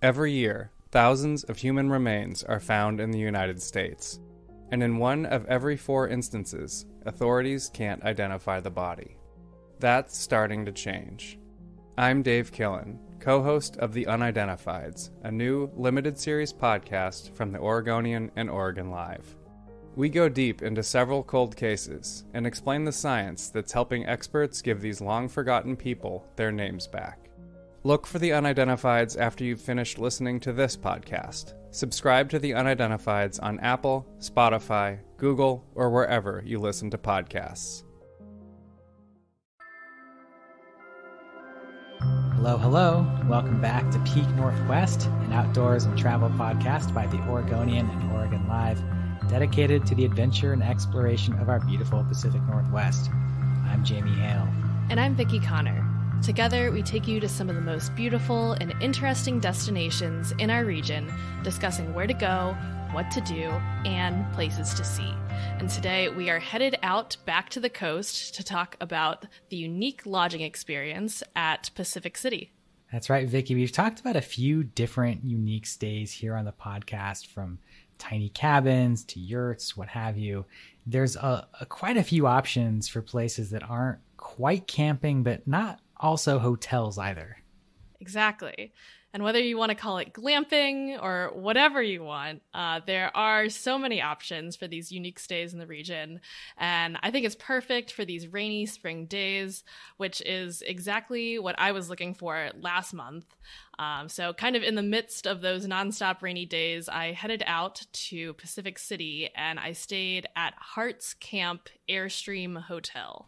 Every year, thousands of human remains are found in the United States, and in one of every four instances, authorities can't identify the body. That's starting to change. I'm Dave Killen, co host of The Unidentifieds, a new limited series podcast from the Oregonian and Oregon Live. We go deep into several cold cases and explain the science that's helping experts give these long forgotten people their names back. Look for the Unidentifieds after you've finished listening to this podcast. Subscribe to the Unidentifieds on Apple, Spotify, Google, or wherever you listen to podcasts. Hello, hello. Welcome back to Peak Northwest, an outdoors and travel podcast by the Oregonian and Oregon Live, dedicated to the adventure and exploration of our beautiful Pacific Northwest. I'm Jamie Hale. And I'm Vickie Connor. Together, we take you to some of the most beautiful and interesting destinations in our region, discussing where to go, what to do, and places to see. And today we are headed out back to the coast to talk about the unique lodging experience at Pacific City. That's right, Vickie. We've talked about a few different unique stays here on the podcast from tiny cabins to yurts, what have you. There's a, a quite a few options for places that aren't quite camping, but not also hotels either. Exactly. And whether you want to call it glamping or whatever you want, uh, there are so many options for these unique stays in the region. And I think it's perfect for these rainy spring days, which is exactly what I was looking for last month. Um, so, kind of in the midst of those nonstop rainy days, I headed out to Pacific City and I stayed at Hart's Camp Airstream Hotel.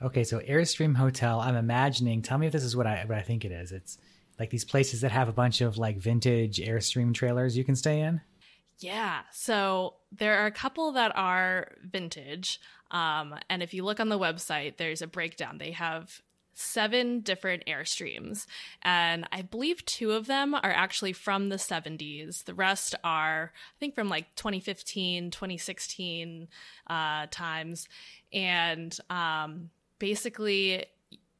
Okay, so Airstream Hotel. I'm imagining. Tell me if this is what I what I think it is. It's like these places that have a bunch of like vintage Airstream trailers you can stay in. Yeah. So there are a couple that are vintage. Um, and if you look on the website, there's a breakdown. They have seven different Airstreams. And I believe two of them are actually from the 70s. The rest are, I think, from like 2015, 2016 uh, times. And um, basically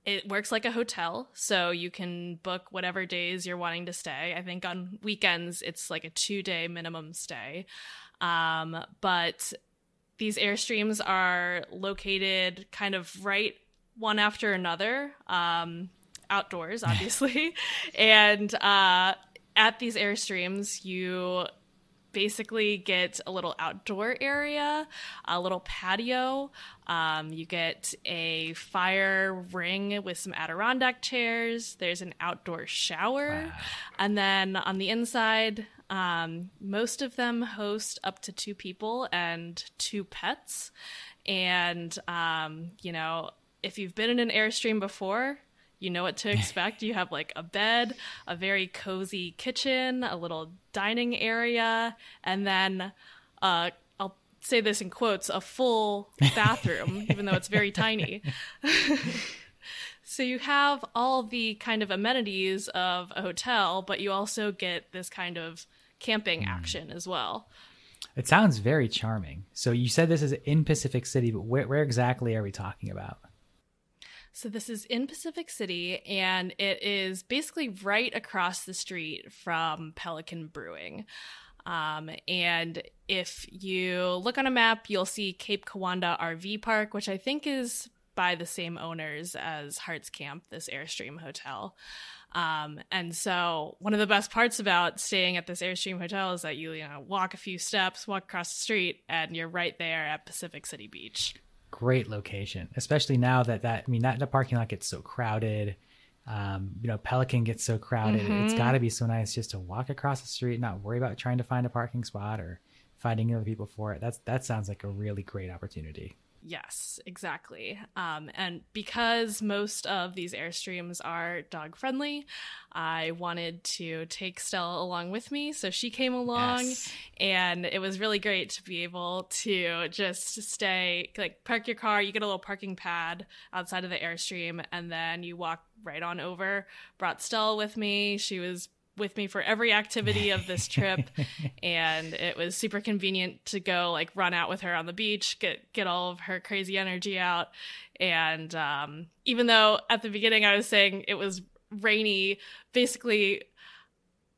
it works like a hotel so you can book whatever days you're wanting to stay. I think on weekends it's like a two day minimum stay. Um, but these airstreams are located kind of right one after another um, outdoors obviously. And uh, at these airstreams you basically get a little outdoor area, a little patio. Um, you get a fire ring with some Adirondack chairs. There's an outdoor shower. Wow. And then on the inside, um, most of them host up to two people and two pets. And, um, you know, if you've been in an Airstream before, you know what to expect. you have like a bed, a very cozy kitchen, a little dining area, and then uh, I'll say this in quotes a full bathroom, even though it's very tiny. so you have all the kind of amenities of a hotel, but you also get this kind of camping mm. action as well. It sounds very charming. So you said this is in Pacific City, but where, where exactly are we talking about? So this is in Pacific City, and it is basically right across the street from Pelican Brewing. Um, and if you look on a map, you'll see Cape Kiwanda RV Park, which I think is by the same owners as Hart's Camp, this Airstream hotel. Um, and so one of the best parts about staying at this Airstream hotel is that you, you know, walk a few steps, walk across the street, and you're right there at Pacific City Beach great location, especially now that that I mean that the parking lot gets so crowded. Um, you know, Pelican gets so crowded. Mm-hmm. It's got to be so nice just to walk across the street, not worry about trying to find a parking spot or finding other people for it. That's that sounds like a really great opportunity. Yes, exactly. Um, and because most of these airstreams are dog friendly, I wanted to take Stella along with me. So she came along, yes. and it was really great to be able to just stay, like, park your car. You get a little parking pad outside of the airstream, and then you walk right on over. Brought Stella with me. She was with me for every activity of this trip and it was super convenient to go like run out with her on the beach get get all of her crazy energy out and um, even though at the beginning i was saying it was rainy basically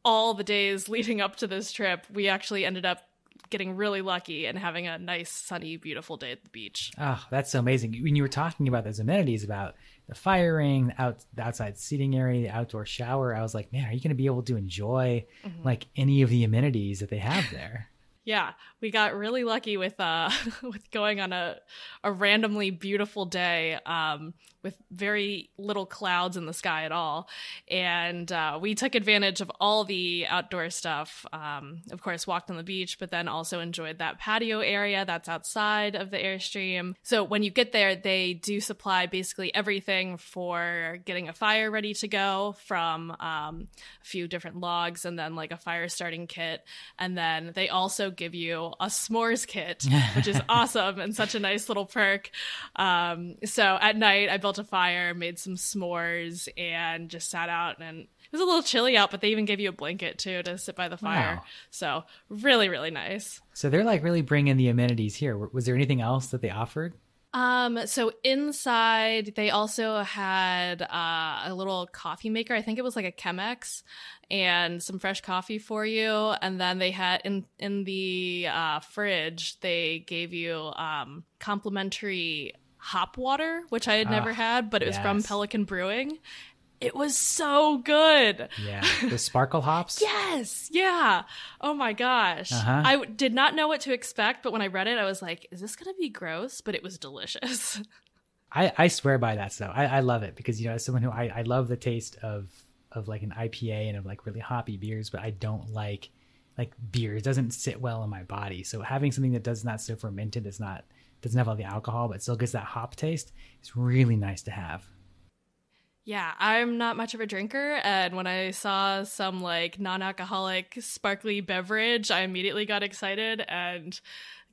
all the days leading up to this trip, we actually ended up getting really lucky and having a nice, sunny, beautiful day at the beach. Oh, that's so amazing. When you were talking about those amenities, about the firing, the, out, the outside seating area, the outdoor shower, I was like, man, are you going to be able to enjoy mm-hmm. like any of the amenities that they have there? Yeah, we got really lucky with uh with going on a a randomly beautiful day um with very little clouds in the sky at all. And uh, we took advantage of all the outdoor stuff um, of course walked on the beach but then also enjoyed that patio area that's outside of the airstream. So when you get there they do supply basically everything for getting a fire ready to go from um, a few different logs and then like a fire starting kit. And then they also give you a s'mores kit, which is awesome and such a nice little perk. Um, so at night, I built a fire, made some s'mores, and just sat out. And it was a little chilly out, but they even gave you a blanket too to sit by the fire. Wow. So really, really nice. So they're like really bringing the amenities here. Was there anything else that they offered? Um, so inside they also had uh, a little coffee maker. I think it was like a Chemex and some fresh coffee for you. And then they had in in the uh, fridge they gave you um, complimentary hop water, which I had never had, but it was yes. from Pelican Brewing. It was so good. Yeah. The sparkle hops? yes. Yeah. Oh my gosh. Uh-huh. I w- did not know what to expect, but when I read it, I was like, is this going to be gross? But it was delicious. I, I swear by that stuff. I, I love it because, you know, as someone who I, I love the taste of, of like an IPA and of like really hoppy beers, but I don't like like beer. It doesn't sit well in my body. So having something that does not so fermented, is not, doesn't have all the alcohol, but still gets that hop taste, is really nice to have. Yeah, I'm not much of a drinker, and when I saw some like non-alcoholic sparkly beverage, I immediately got excited and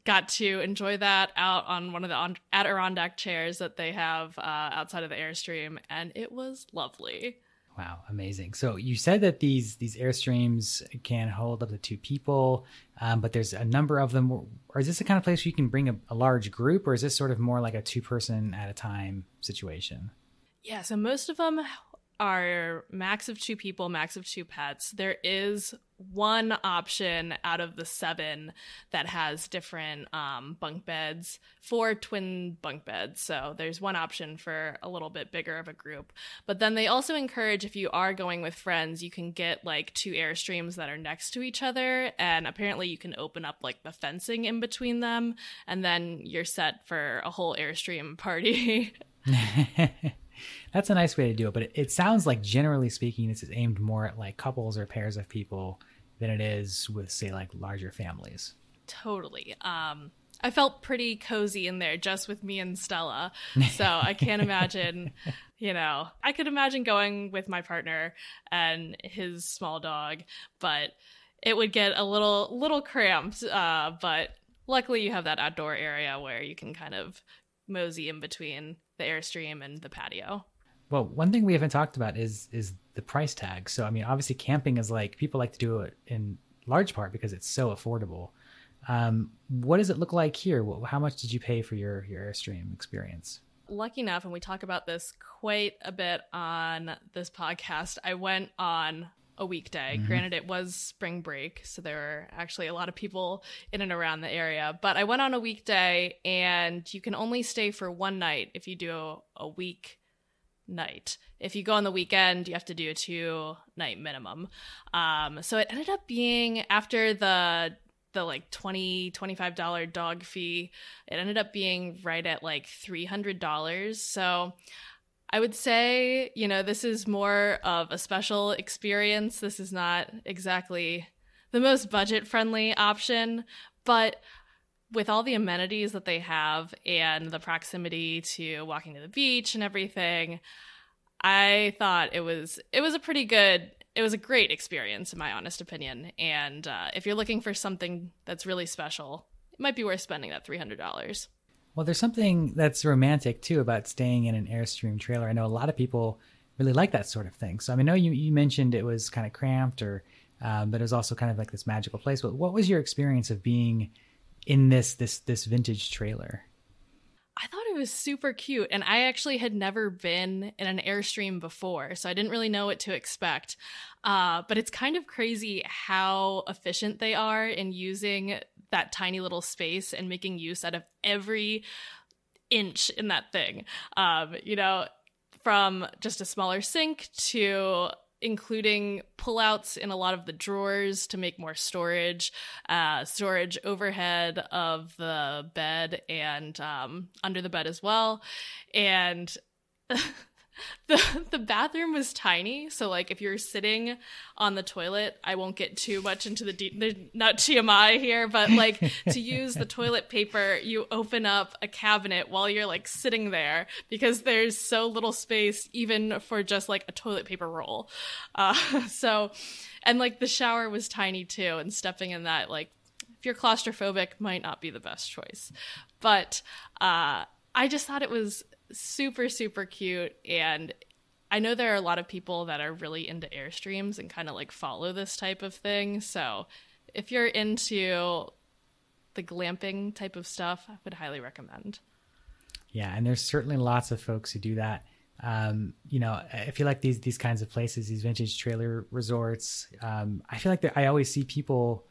got to enjoy that out on one of the Adirondack chairs that they have uh, outside of the airstream, and it was lovely. Wow, amazing! So you said that these these airstreams can hold up to two people, um, but there's a number of them. Or is this the kind of place where you can bring a, a large group, or is this sort of more like a two person at a time situation? Yeah, so most of them are max of two people, max of two pets. There is one option out of the seven that has different um, bunk beds, four twin bunk beds. So there's one option for a little bit bigger of a group. But then they also encourage if you are going with friends, you can get like two airstreams that are next to each other. And apparently you can open up like the fencing in between them. And then you're set for a whole airstream party. That's a nice way to do it, but it, it sounds like generally speaking, this is aimed more at like couples or pairs of people than it is with say like larger families. Totally. Um, I felt pretty cozy in there just with me and Stella. So I can't imagine, you know, I could imagine going with my partner and his small dog, but it would get a little little cramped. Uh, but luckily you have that outdoor area where you can kind of mosey in between the airstream and the patio. Well, one thing we haven't talked about is is the price tag. So I mean, obviously camping is like people like to do it in large part because it's so affordable. Um, what does it look like here? How much did you pay for your your airstream experience? Lucky enough, and we talk about this quite a bit on this podcast. I went on a weekday. Mm-hmm. Granted, it was spring break, so there were actually a lot of people in and around the area. But I went on a weekday, and you can only stay for one night if you do a, week night. If you go on the weekend, you have to do a two night minimum. Um, so it ended up being after the the like 20 25 dollar dog fee it ended up being right at like 300 dollars so I would say, you know, this is more of a special experience. This is not exactly the most budget friendly option, but with all the amenities that they have and the proximity to walking to the beach and everything, I thought it was it was a pretty good it was a great experience in my honest opinion. And uh, if you're looking for something that's really special, it might be worth spending that three hundred dollars. Well, there's something that's romantic too about staying in an Airstream trailer. I know a lot of people really like that sort of thing. So I mean, I know you, you mentioned it was kind of cramped or, um, but it was also kind of like this magical place. But what was your experience of being in this, this, this vintage trailer? I thought it was super cute. And I actually had never been in an Airstream before, so I didn't really know what to expect. Uh, but it's kind of crazy how efficient they are in using that tiny little space and making use out of every inch in that thing. Um, you know, from just a smaller sink to including pullouts in a lot of the drawers to make more storage, uh, storage overhead of the bed and um, under the bed as well. And the the bathroom was tiny so like if you're sitting on the toilet i won't get too much into the deep not tmi here but like to use the toilet paper you open up a cabinet while you're like sitting there because there's so little space even for just like a toilet paper roll. Uh, so and like the shower was tiny too and stepping in that like if you're claustrophobic might not be the best choice. But uh I just thought it was super super cute and I know there are a lot of people that are really into airstreams and kind of like follow this type of thing. So if you're into the glamping type of stuff, I would highly recommend. Yeah, and there's certainly lots of folks who do that. Um, you know, I feel like these these kinds of places, these vintage trailer resorts, um, I feel like I always see people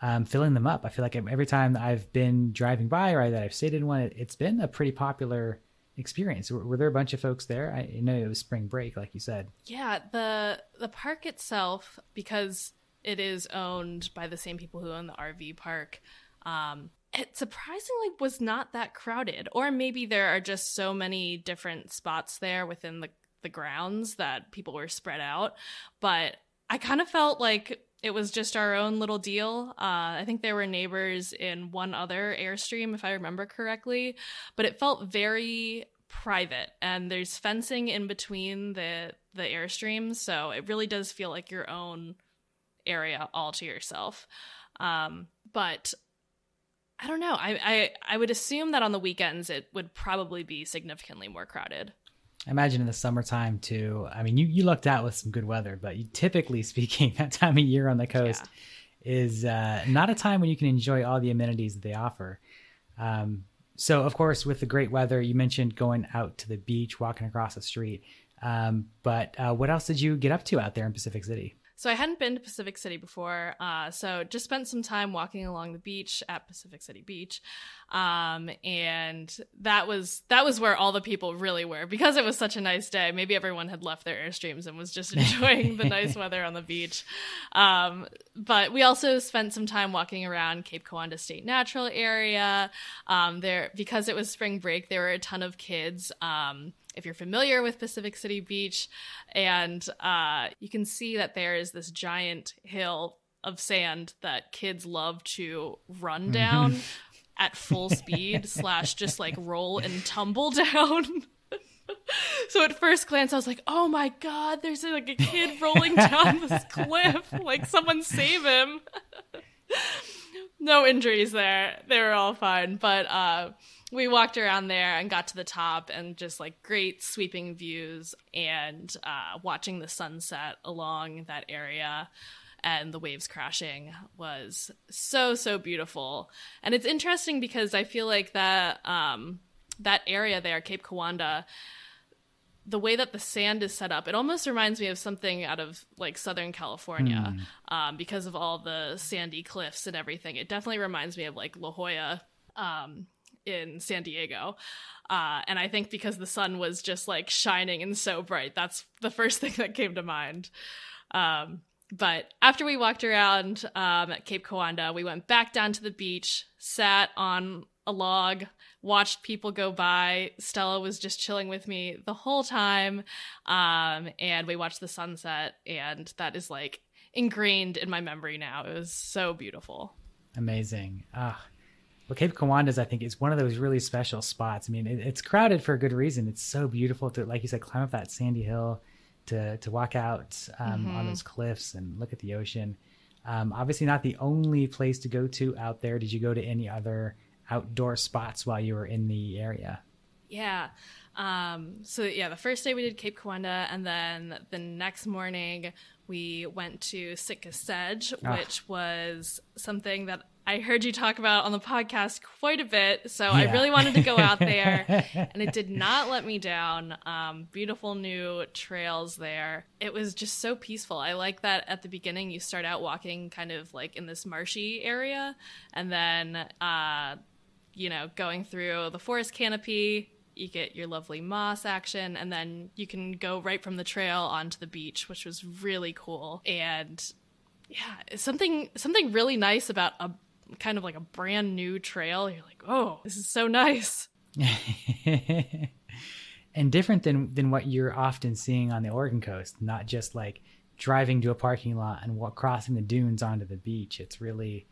um, filling them up. I feel like every time I've been driving by or that I've stayed in one, it, it's been a pretty popular experience. Were, were, there a bunch of folks there? I know it was spring break, like you said. Yeah, the the park itself, because it is owned by the same people who own the RV park. Um, it surprisingly was not that crowded, or maybe there are just so many different spots there within the the grounds that people were spread out. But I kind of felt like it was just our own little deal. Uh, I think there were neighbors in one other Airstream, if I remember correctly, but it felt very private and there's fencing in between the the airstreams so it really does feel like your own area all to yourself um, but i don't know I, I i would assume that on the weekends it would probably be significantly more crowded I imagine in the summertime too. I mean, you, you lucked out with some good weather, but you, typically speaking, that time of year on the coast yeah. is uh, not a time when you can enjoy all the amenities that they offer. Um, so, of course, with the great weather, you mentioned going out to the beach, walking across the street. Um, but uh, what else did you get up to out there in Pacific City? So I hadn't been to Pacific City before, uh, so just spent some time walking along the beach at Pacific City Beach, um, and that was that was where all the people really were because it was such a nice day. Maybe everyone had left their airstreams and was just enjoying the nice weather on the beach. Um, but we also spent some time walking around Cape Kiwanda State Natural Area. Um, there because it was spring break, there were a ton of kids um, if you're familiar with Pacific City Beach, and uh, you can see that there is this giant hill of sand that kids love to run mm-hmm. down at full speed slash just like roll and tumble down. so at first glance, I was like, "Oh my god, there's like a kid rolling down this cliff! Like someone save him!" no injuries there; they were all fine. But uh, we walked around there and got to the top and just like great sweeping views and uh, watching the sunset along that area and the waves crashing was so so beautiful and it's interesting because i feel like that um, that area there cape kiwanda the way that the sand is set up, it almost reminds me of something out of like Southern California mm. um, because of all the sandy cliffs and everything. It definitely reminds me of like La Jolla um, in San Diego. Uh, and I think because the sun was just like shining and so bright, that's the first thing that came to mind. Um, but after we walked around um, at Cape Kiwanda, we went back down to the beach, sat on a log, watched people go by. Stella was just chilling with me the whole time. Um, and we watched the sunset, and that is like ingrained in my memory now. It was so beautiful. Amazing. Ah, well, Cape Kiwanda's, I think, is one of those really special spots. I mean, it, it's crowded for a good reason. It's so beautiful to, like you said, climb up that sandy hill, to to walk out um, mm-hmm. on those cliffs and look at the ocean. Um, obviously, not the only place to go to out there. Did you go to any other outdoor spots while you were in the area? Yeah. Um, so yeah, the first day we did Cape Kiwanda, and then the next morning we went to Sitka Sedge, Ah. which was something that I heard you talk about on the podcast quite a bit. So I really wanted to go out there, and it did not let me down. Um, beautiful new trails there. It was just so peaceful. I like that at the beginning you start out walking kind of like in this marshy area, and then uh, you know going through the forest canopy. You get your lovely moss action, and then you can go right from the trail onto the beach, which was really cool. And yeah, something something really nice about a kind of like a brand new trail. You're like, oh, this is so nice. and different than than what you're often seeing on the Oregon coast. Not just like driving to a parking lot and walk, crossing the dunes onto the beach. It's really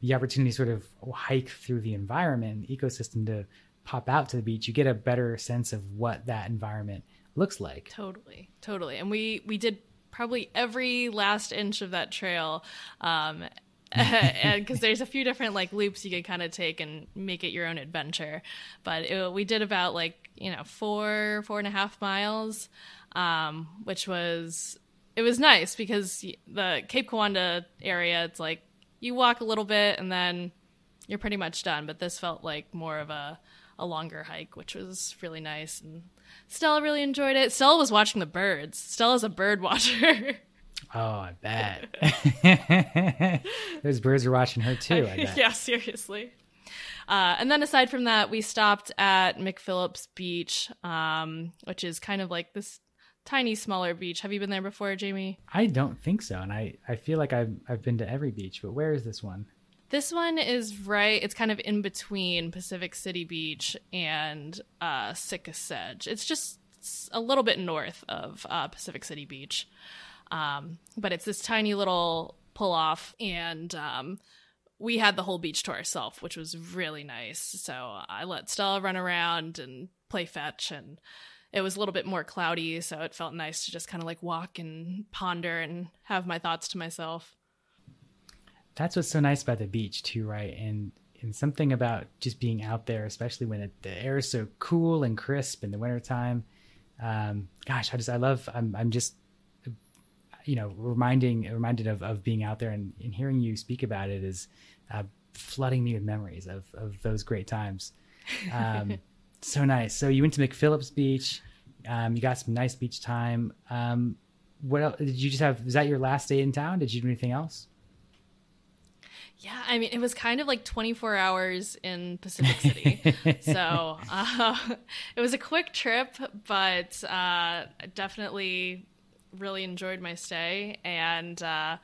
the opportunity to sort of hike through the environment, the ecosystem to pop out to the beach. You get a better sense of what that environment looks like. Totally, totally. And we we did probably every last inch of that trail. Um, and because there's a few different like loops you could kind of take and make it your own adventure but it, we did about like you know four four and a half miles um, which was it was nice because the cape Kiwanda area it's like you walk a little bit and then you're pretty much done but this felt like more of a a longer hike which was really nice and Stella really enjoyed it. Stella was watching the birds. Stella's a bird watcher. Oh, I bet. Those birds are watching her too, yeah, seriously. Uh, and then aside from that, we stopped at McPhillips Beach, um, which is kind of like this tiny, smaller beach. Have you been there before, Jamie? I don't think so. And I, I feel like I've, I've been to every beach, but where is this one? This one is right. It's kind of in between Pacific City Beach and uh, Sitka Sedge. It's just a little bit north of uh, Pacific City Beach, um, but it's this tiny little pull off, and um, we had the whole beach to ourselves, which was really nice. So I let Stella run around and play fetch, and it was a little bit more cloudy, so it felt nice to just kind of like walk and ponder and have my thoughts to myself. That's what's so nice about the beach too, right? And and something about just being out there, especially when it, the air is so cool and crisp in the wintertime. Um, gosh, I just I love. I'm I'm just you know reminding reminded of of being out there and, and hearing you speak about it is uh, flooding me with memories of of those great times. Um, so nice. So you went to McPhillips Beach. Um, you got some nice beach time. Um, what else, did you just have? Was that your last day in town? Did you do anything else? Yeah, I mean, it was kind of like 24 hours in Pacific City. so uh, it was a quick trip, but uh, definitely really enjoyed my stay and, uh,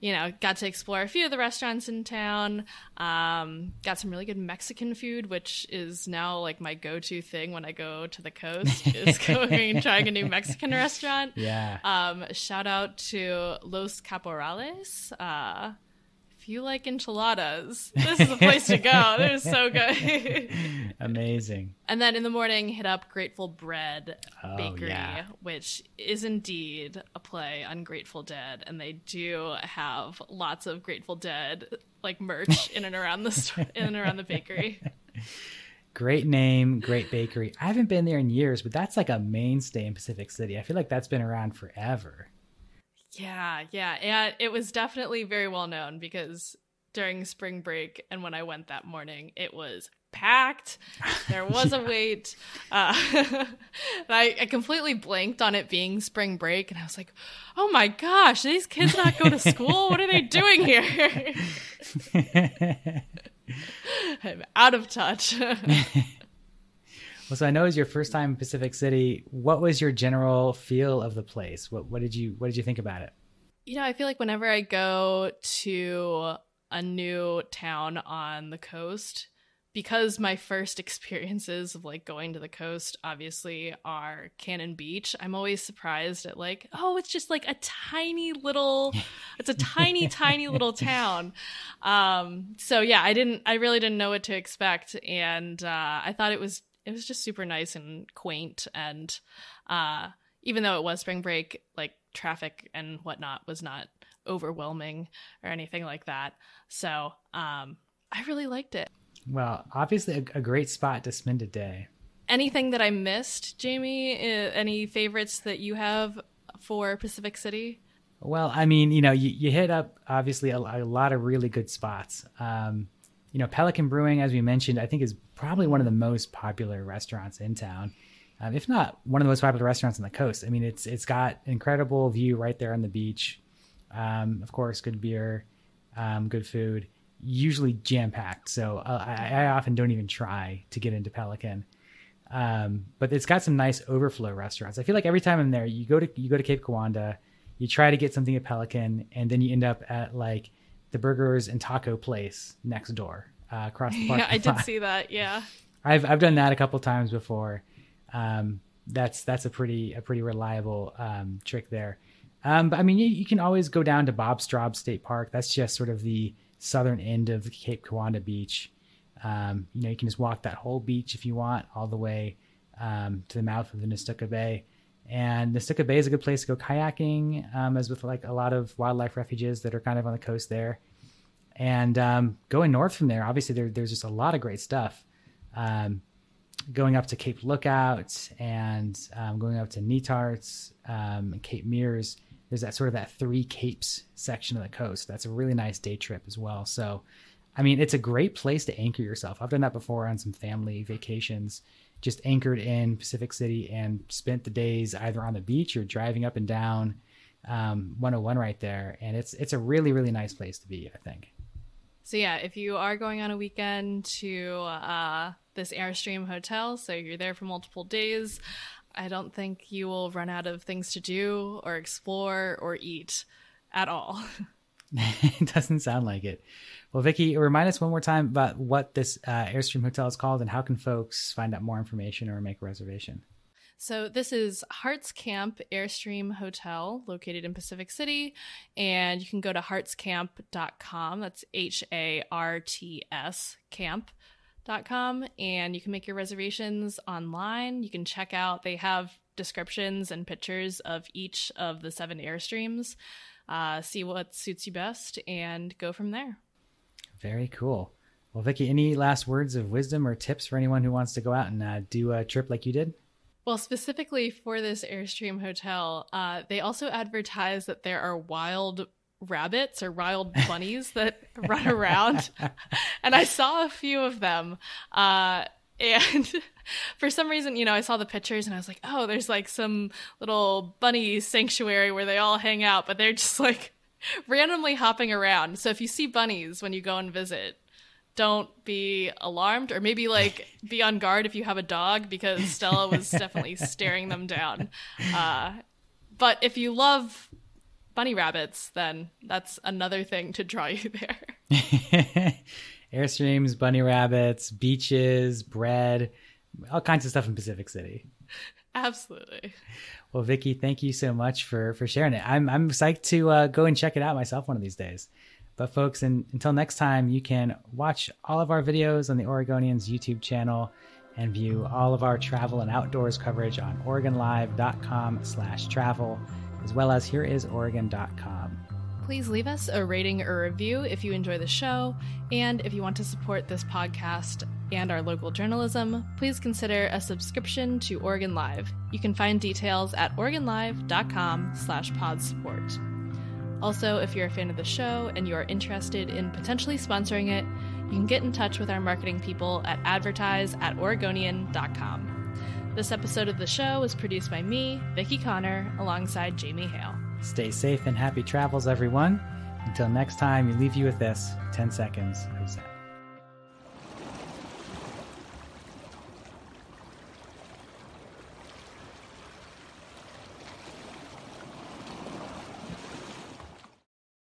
you know, got to explore a few of the restaurants in town. Um, got some really good Mexican food, which is now like my go to thing when I go to the coast, is going and trying a new Mexican restaurant. Yeah. Um, shout out to Los Caporales. Uh, if you like enchiladas, this is the place to go. They're so good. Amazing. and then in the morning, hit up Grateful Bread Oh, Bakery, yeah. which which is indeed a play on Grateful Dead, and they do have lots of Grateful Dead like merch in and around the store, in and around the bakery. Great name, great bakery. I haven't been there in years, but that's like a mainstay in Pacific City. I feel like that's been around forever. Yeah, yeah. And it was definitely very well known because during spring break and when I went that morning, it was packed. There was a wait. Uh, I, I completely blanked on it being spring break. And I was like, oh my gosh, these kids not go to school? What are they doing here? I'm out of touch. Well, so I know it was your first time in Pacific City. What was your general feel of the place? What what did you what did you think about it? You know, I feel like whenever I go to a new town on the coast, because my first experiences of like going to the coast obviously are Cannon Beach, I'm always surprised at like, oh, it's just like a tiny little it's a tiny tiny little town. Um so yeah, I didn't I really didn't know what to expect and uh I thought it was it was just super nice and quaint and uh even though it was spring break, like traffic and whatnot was not overwhelming or anything like that. So um, I really liked it. Well, obviously a, a great spot to spend a day. Anything that I missed, Jamie? Uh, any favorites that you have for Pacific City? Well, I mean, you know, you, you hit up obviously a, a lot of really good spots. Um, you know, Pelican Brewing, as we mentioned, I think is probably one of the most popular restaurants in town, um, if not one of the most popular restaurants on the coast. I mean, it's it's got incredible view right there on the beach. Um, of course, good beer, um, good food, usually jam packed. So uh, I, I, often don't even try to get into Pelican. Um, but it's got some nice overflow restaurants. I feel like every time I'm there, you go to you go to Cape Kiwanda, you try to get something at Pelican, and then you end up at like the burgers and taco place next door uh, across the park. Yeah, I did see that. Yeah, I've I've done that a couple times before. Um, that's that's a pretty a pretty reliable um, trick there. Um, but I mean, you, you, can always go down to Bob Straub State Park. That's just sort of the southern end of Cape Kiwanda Beach. Um, you know, you can just walk that whole beach if you want, all the way um, to the mouth of the Nestucca Bay. And Nestucca Bay is a good place to go kayaking, um, as with like a lot of wildlife refuges that are kind of on the coast there. And um, going north from there, obviously there, there's just a lot of great stuff. Um, going up to Cape Lookout and um, going up to Netarts and Cape Meares, there's that sort of that three capes section of the coast. That's a really nice day trip as well. So, I mean, it's a great place to anchor yourself. I've done that before on some family vacations, just anchored in Pacific City and spent the days either on the beach or driving up and down um, 101 right there. And it's it's a really really nice place to be. I think. So yeah, if you are going on a weekend to uh, this Airstream hotel, so you're there for multiple days, I don't think you will run out of things to do or explore or eat at all. it doesn't sound like it. Well, Vickie, remind us one more time about what this uh, Airstream Hotel is called and how can folks find out more information or make a reservation? So, this is Hart's Camp Airstream Hotel located in Pacific City. And you can go to hartscamp.com. That's H A R T S camp com and you can make your reservations online. You can check out, they have descriptions and pictures of each of the seven airstreams, uh, see what suits you best, and go from there. Very cool. Well, Vickie, any last words of wisdom or tips for anyone who wants to go out and uh, do a trip like you did? Well, specifically for this Airstream hotel, uh, they also advertise that there are wild rabbits or wild bunnies that run around. and I saw a few of them. Uh, and for some reason, you know, I saw the pictures and I was like, oh, there's like some little bunny sanctuary where they all hang out, but they're just like randomly hopping around. So if you see bunnies when you go and visit, don't be alarmed or maybe like be on guard if you have a dog because Stella was definitely staring them down. Uh, but if you love bunny rabbits, then that's another thing to draw you there. Airstreams, bunny rabbits, beaches, bread, all kinds of stuff in Pacific City. Absolutely. Well, Vickie, thank you so much for for sharing it. I'm I'm psyched to uh, go and check it out myself one of these days. But folks, and until next time, you can watch all of our videos on the Oregonians YouTube channel and view all of our travel and outdoors coverage on oregonlive.com slash travel, as well as hereisoregon.com. Please leave us a rating or review if you enjoy the show, and if you want to support this podcast and our local journalism, please consider a subscription to Oregon Live. You can find details at oregonlive.com slash podsupport. Also, if you're a fan of the show and you are interested in potentially sponsoring it, you can get in touch with our marketing people at advertise at oregonian.com. This episode of the show was produced by me, Vickie Connor, alongside Jamie Hale. Stay safe and happy travels, everyone. Until next time, we leave you with this 10 seconds of Zen.